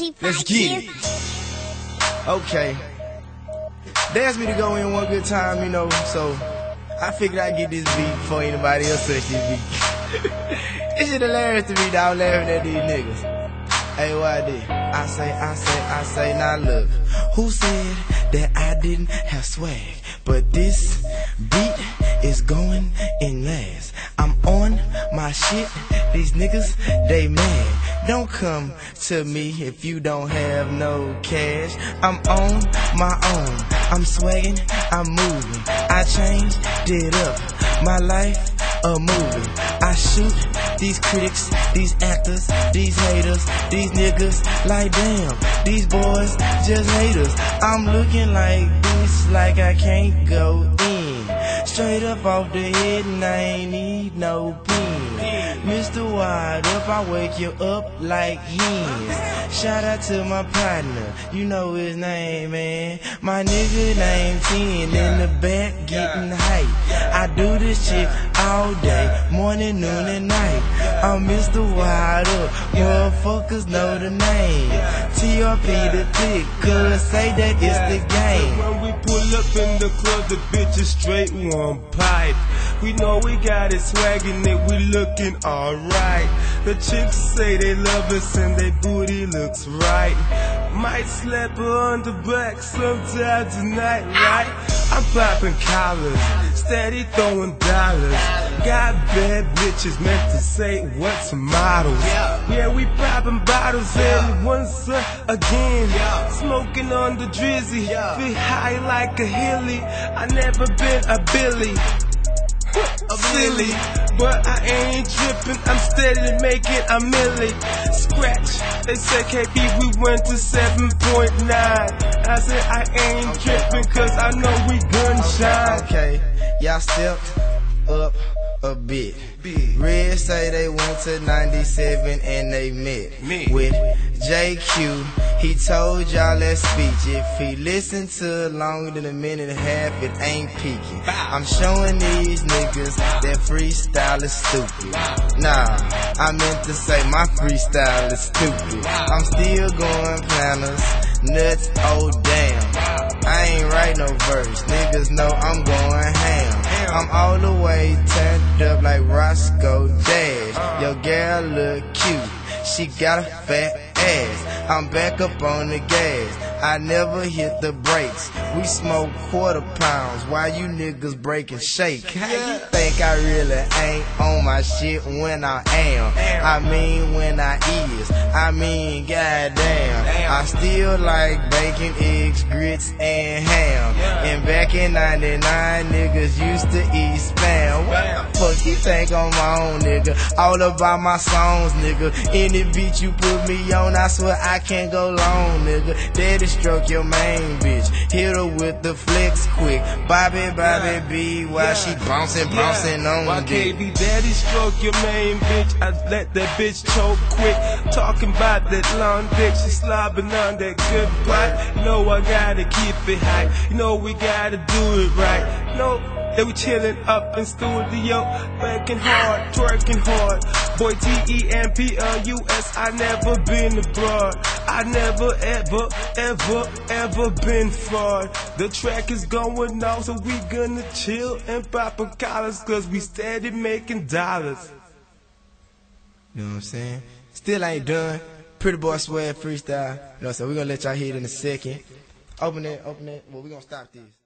Let's get it. Okay. They asked me to go in one good time, you know, so I figured I'd get this beat before anybody else touch this beat. it's just hilarious to me, dog, laughing at these niggas. Hey, YD, I say, I say, I say, now look. Who said that I didn't have swag? But this beat is going in last. I'm on my shit. These niggas, they mad. Don't come to me if you don't have no cash. I'm on my own. I'm swagging, I'm moving. I changed it up. My life a movie. I shoot these critics, these actors, these haters, these niggas like damn. These boys just haters. I'm looking like this, like I can't go in. Straight up off the head and I ain't need no pen. Mr. Wired up, I wake you up like hens. Shout out to my partner, you know his name, man. My nigga named 10 in the back getting hype. I do this shit all day, morning, noon, and night. I'm Mr. Wired Up, motherfuckers know the name. TRP the thick, cuz say that it's the game. When we pull up in the club, the bitches straight one pipe. We know we got it swaggin' it, we looking alright. The chicks say they love us and they booty looks right. Might slap her on the back sometime tonight, right? I'm popping collars, steady throwing dollars. Got bad bitches meant to say what's models. Yeah, we popping bottles and once again. Smoking on the drizzy, be high like a hilly. I never been a Billy. Silly, but I ain't tripping. I'm steady making a milli. Scratch. They said KB we went to 7.9. I said I ain't tripping cause I know we gonna shine. Okay, y'all stepped up a bit. Red say they went to 97 and they met Me. with JQ. He told y'all that speech. If he listened to longer than a minute and a half, it ain't peaking. I'm showing these niggas that freestyle is stupid. Nah, I meant to say my freestyle is stupid. I'm still going planners, nuts, oh damn. I ain't write no verse, niggas know I'm going ham. I'm all the way turned up like Roscoe Dash. Your girl look cute, she got a fat ass. I'm back up on the gas. I never hit the brakes. We smoke quarter pounds while you niggas break and shake. How you think I really ain't on my shit when I am? I mean when I is. I mean goddamn. I still like bacon, eggs, grits, and ham. And back in 99, niggas used to eat spam. What the fuck you think I'm on, nigga? All about my songs, nigga. Any beat you put me on, I swear I can't go long, nigga. Daddy stroke your main bitch. Hit her with the flex quick. Bobby, Bobby B, while she bouncing, bouncing on Why dick. KB daddy stroke your main bitch? I let that bitch choke quick. Talking about that long dick, she slobbing on that good butt. Know I gotta keep it high. You know we gotta do it right. You know that we chillin' up in studio, working hard, twerking hard. Boy T E M P L U S, I never been abroad. I never ever, ever, ever been far. The track is going on, so we gonna chill and pop a collars, cause we steady making dollars. You know what I'm saying? Still ain't done. Pretty boy swear freestyle. You know what I'm saying? We're gonna let y'all hear it in a second. Open it, open it. Well, we're gonna stop this.